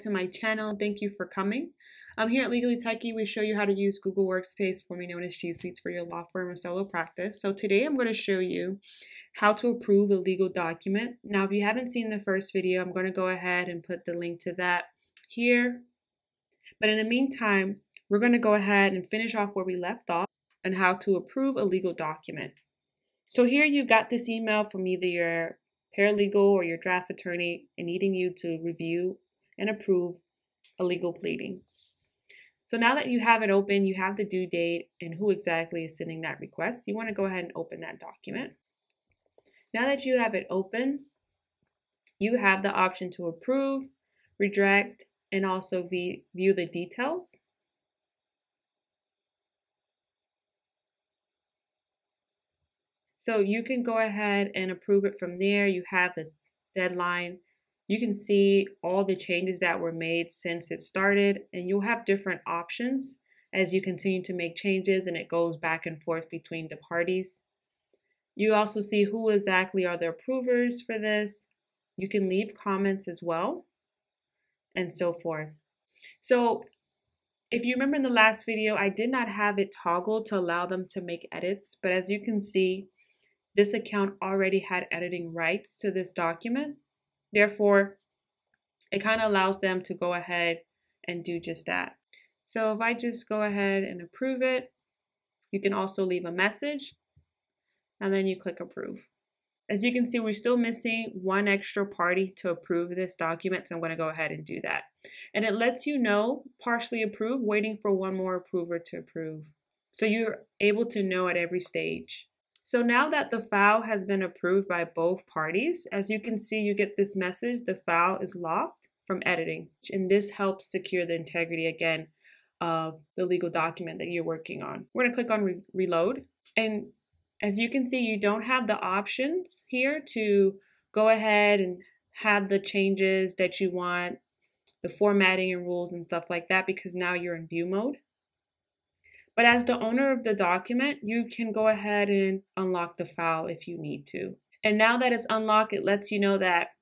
to my channel. Thank you for coming. Um, here at Legally Techie, we show you how to use Google Workspace, formerly known as G Suite, for your law firm or solo practice. So today I'm going to show you how to approve a legal document. Now, if you haven't seen the first video, I'm going to go ahead and put the link to that here. But in the meantime, we're going to go ahead and finish off where we left off on how to approve a legal document. So here you've got this email from either your paralegal or your draft attorney and needing you to review and approve a legal pleading. So now that you have it open, you have the due date and who exactly is sending that request, you want to go ahead and open that document. Now that you have it open, you have the option to approve, reject, and also view the details. So you can go ahead and approve it from there. You have the deadline. You can see all the changes that were made since it started, and you'll have different options as you continue to make changes and it goes back and forth between the parties. You also see who exactly are the approvers for this. You can leave comments as well, and so forth. So if you remember in the last video, I did not have it toggled to allow them to make edits, but as you can see, this account already had editing rights to this document. Therefore, it kind of allows them to go ahead and do just that. So if I just go ahead and approve it, you can also leave a message and then you click approve. As you can see, we're still missing one extra party to approve this document, so I'm going to go ahead and do that. And it lets you know partially approved, waiting for one more approver to approve. So you're able to know at every stage. So now that the file has been approved by both parties, as you can see, you get this message, the file is locked from editing. And this helps secure the integrity again of the legal document that you're working on. We're gonna click on re reload. And as you can see, you don't have the options here to go ahead and have the changes that you want, the formatting and rules and stuff like that, because now you're in view mode. But as the owner of the document, you can go ahead and unlock the file if you need to. And now that it's unlocked, it lets you know that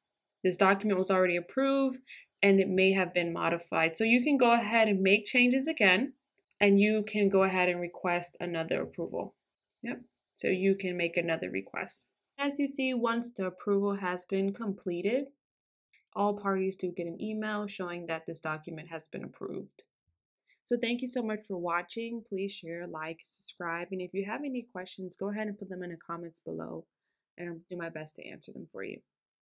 this document was already approved and it may have been modified. So you can go ahead and make changes again and you can go ahead and request another approval. Yep. So you can make another request. As you see, once the approval has been completed, all parties do get an email showing that this document has been approved. So thank you so much for watching. Please share, like, subscribe, and if you have any questions, go ahead and put them in the comments below, and I'll do my best to answer them for you.